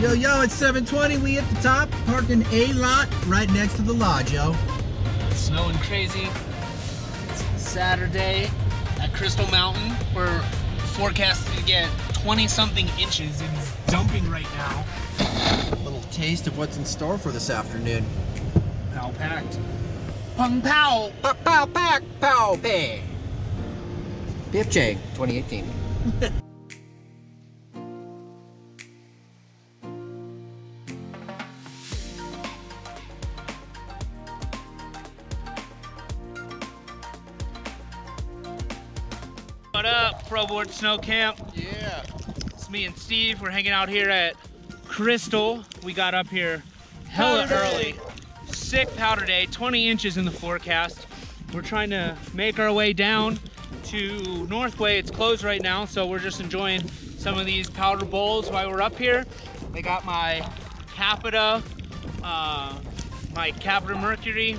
Yo, yo, it's 720. We at the top, parked in A lot right next to the lodge, yo. It's snowing crazy. It's Saturday at Crystal Mountain. We're forecasted to get 20 something inches and it's dumping right now. A little taste of what's in store for this afternoon. Pow packed. Pung pow! Pow, pow, pack, pow, pay. PFJ 2018. What up, Proboard Snow Camp? Yeah. It's me and Steve. We're hanging out here at Crystal. We got up here hella Powder day. early. Sick powder day, 20 inches in the forecast. We're trying to make our way down to Northway. It's closed right now, so we're just enjoying some of these powder bowls while we're up here. They got my Capita, uh, my Capita Mercury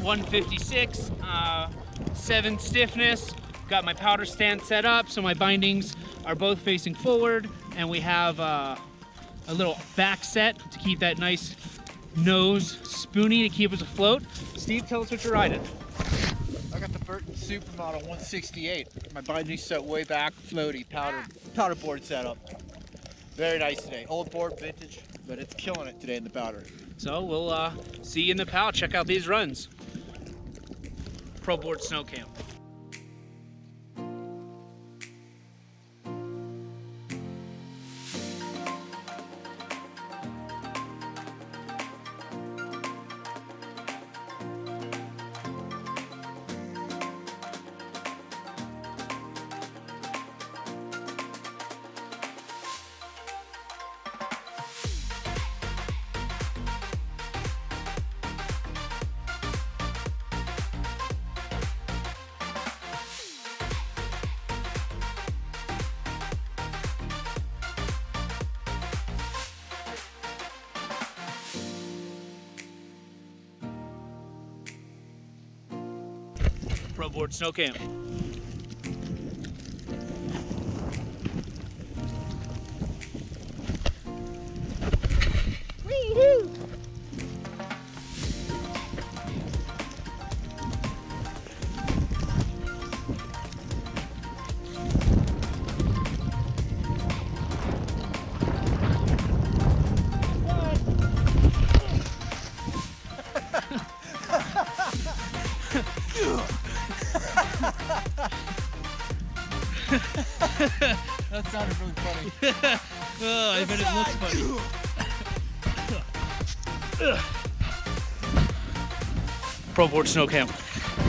156, uh, 7 stiffness. Got my powder stand set up, so my bindings are both facing forward, and we have uh, a little back set to keep that nice nose spoony to keep us afloat. Steve, tell us what you're riding. I got the Burton Supermodel 168. My binding set way back, floaty, powder, powder board setup. Very nice today. Old board, vintage, but it's killing it today in the powder. So we'll uh, see you in the PAL. Check out these runs. Pro Board Snow Camp. Pro Board Snow Camp. That sounded really funny. oh, I bet it looks funny. Pro Board Snow Camp.